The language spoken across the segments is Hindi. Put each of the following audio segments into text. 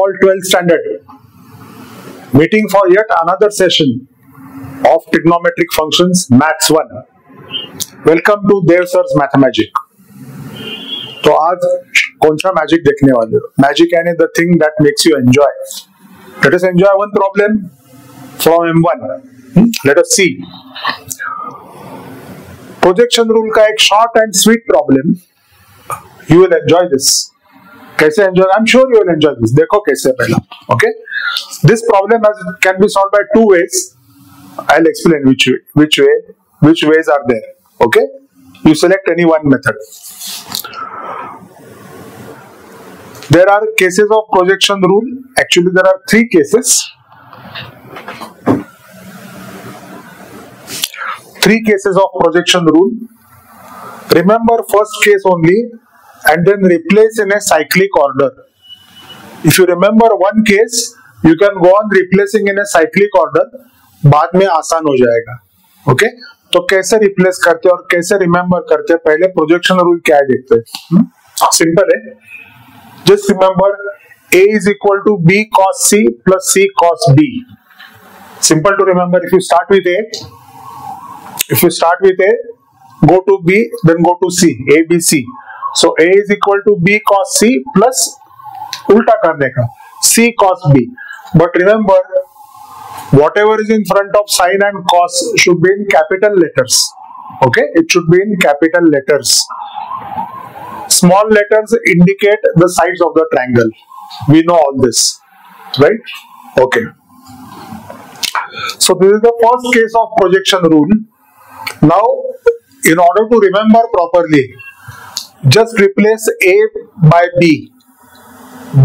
all 12th standard. Meeting for yet another session of trigonometric functions, Maths 1. Welcome to Dev Sir's Mathemagic. तो आज कौन सा मैजिक देखने वाले हो मैजिक यानी the thing that makes you enjoy let us enjoy one problem from M1 let us see projection rule का एक short and sweet problem you will enjoy this कैसे enjoy I am sure you will enjoy this देखो कैसे पहला okay this problem can be solve by two ways I explain which which way which ways are there okay you select any one method there are cases of projection rule actually there are three cases three cases of projection rule remember first case only and then replace in a cyclic order. If you remember one case, you can go on replacing in a cyclic order. बाद में आसान हो जाएगा ओके तो कैसे रिप्लेस करते हैं और कैसे रिमेंबर करते हैं? पहले प्रोजेक्शन रूल क्या है देखते हैं। हम्म? सिंपल है। Just remember A is equal to B cos C plus C cos B simple to remember if you start with A if you start with A go to B then go to C A B C so a is equal to b cos c plus उल्टा करने का c cos b but remember whatever is in front of sine and cos should be in capital letters okay it should be in capital letters small letters indicate the sides of the triangle we know all this right okay so this is the first case of projection rule now in order to remember properly just replace A by b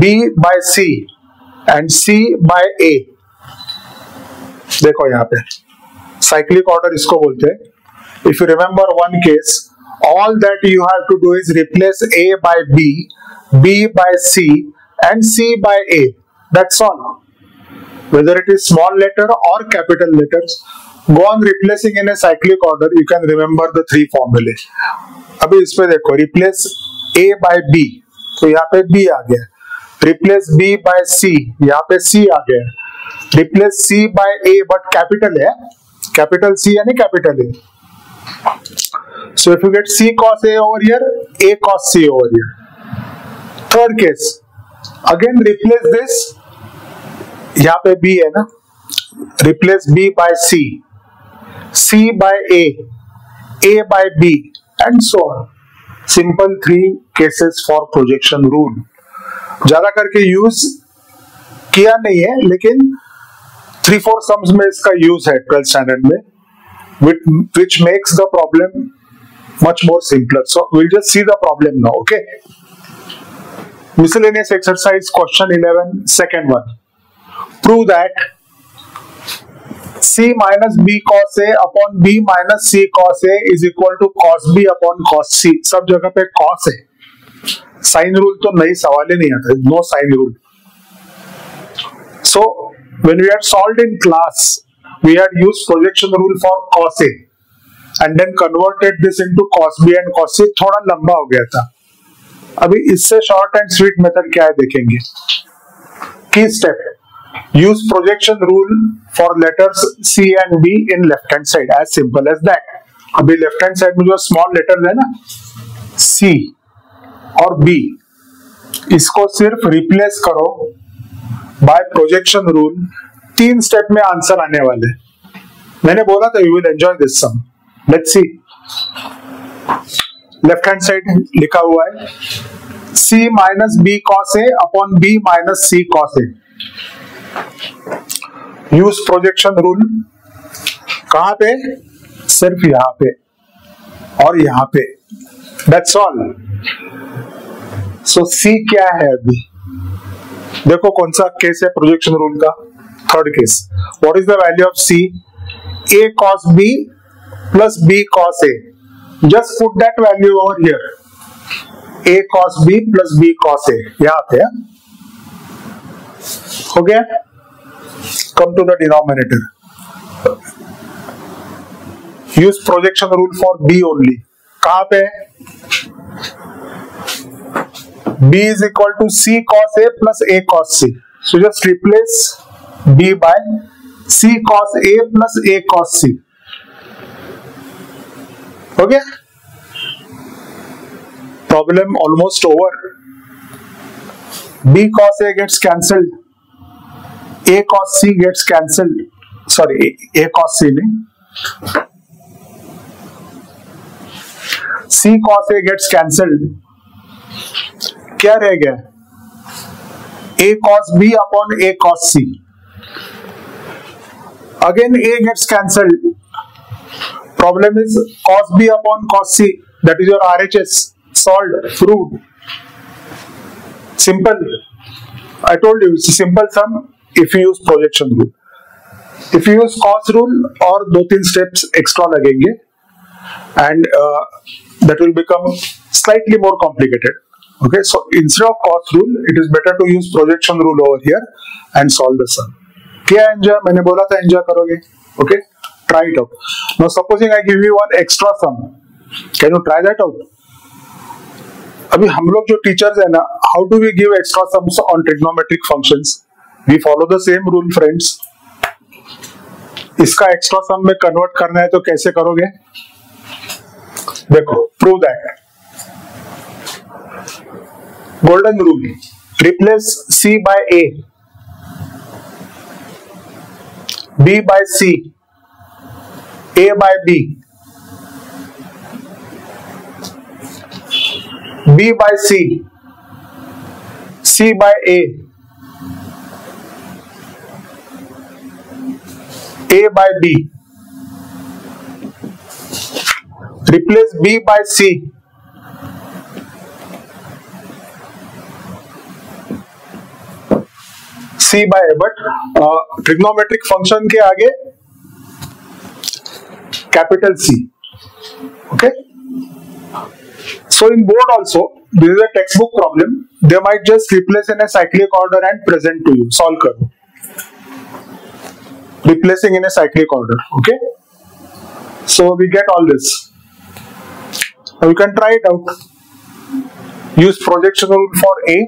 b by c and C by A. देखो यहाँ पे। साइक्लिक ऑर्डर इसको बोलते हैं। If you remember one case all that you have to do is replace A by B B by C and C by A that's all whether it is small letter और capital letter go on replacing in a cyclic order you can remember the three formulae अभी इस पे देखो रिप्लेस ए by बी तो यहाँ पे बी आ गया। रिप्लेस बी by सी यहाँ पे c आ गया। Replace C by A but capital है। कैपिटल सी यानी capital A so if you get C cos A over here A cos C over here third case again replace this यहाँ पे बी है ना। Replace B by C C by A A by B and so on simple three cases for projection rule ज़्यादा करके यूज़ किया नहीं है, लेकिन थ्री फोर सम्स में इसका यूज़ है ट्वेल्थ स्टैंडर्ड में which makes the problem much more simpler so will just see the problem now okay miscellaneous exercise, question 11 second one. Prove that C minus B cos A upon B minus C cos A is equal to cos B upon cos C सब जगह पे कॉस है साइन रूल तो नई सवाल ही नहीं आता no sine rule so when we had solve in class we had use projection rule for cos A and then converted this into cos B and cos C थोड़ा लंबा हो गया था। अभी इससे शॉर्ट एंड स्वीट मेथड क्या है देखेंगे। Key step use projection rule for letters C and B in left hand side as simple as that अभी लेफ़्ट हैंड साइड में जो स्मॉल लेटर्स है ना सी और बी इसको सिर्फ़ रिप्लेस करो बाय प्रोजेक्शन रूल तीन स्टेप में आंसर आने वाले मैंने बोला था you will enjoy this sum let's see left hand side लिखा हुआ है। C minus B cos A upon B minus C cos A use projection rule कहाँ पे? सिर्फ़ यहाँ पे और यहाँ पे। दैट्स ऑल सो सी क्या है अभी? देखो कौन सा केस है प्रोजेक्शन रूल का। Third case what is the value of C A cos B plus B cos A just put that value over here A cos B plus B cos A यहाँ पे हो गया? Come to the denominator use projection rule for B only कहाँ पे b is equal to c cos a plus a cos c So just replace B by C cos A plus A cos C. Okay? Problem almost over. B cos A gets cancelled. A cos C gets cancelled. Sorry, A, cos C. नहीं? C cos A gets cancelled. क्या रह गया A cos B upon A cos C. Again A gets cancelled. Problem is cos B upon cos C. That is your RHS. Solved. Proved. Simple. I told you it's a simple sum if you use projection rule if you use cos rule और दो तीन स्टेप एक्स्ट्रा लगेंगे and that will become slightly more complicated okay so instead of cos rule it is better to use projection rule over here and solve the sum क्या एंजॉय मैंने बोला था एंजॉय करोगे? Okay try it out now supposing I give you one extra sum can you try that out अभी हम लोग जो टीचर्स है ना how do we give extra sums on trigonometric functions we follow the same rule friends इसका एक्स्ट्रा सम में कन्वर्ट करना है तो कैसे करोगे? देखो prove that golden rule replace C by A B by C A by B B by C, C by A, A by B replace B by C C by but trigonometric function के आगे capital C okay so in board also this is a text book problem they might just replace in a cyclic order and present to you solve करो Replacing in a cyclic order. Okay. So we get all this. Now you can try it out. Use projection rule for A.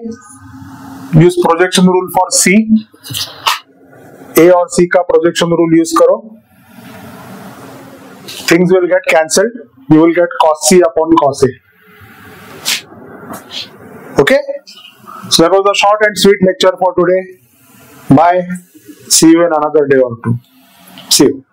Use projection rule for C. A और C का projection rule use करो. Things will get cancelled. You will get cos C upon cos A. Okay? So that was a short and sweet lecture for today. Bye. See you in another day or two. See you.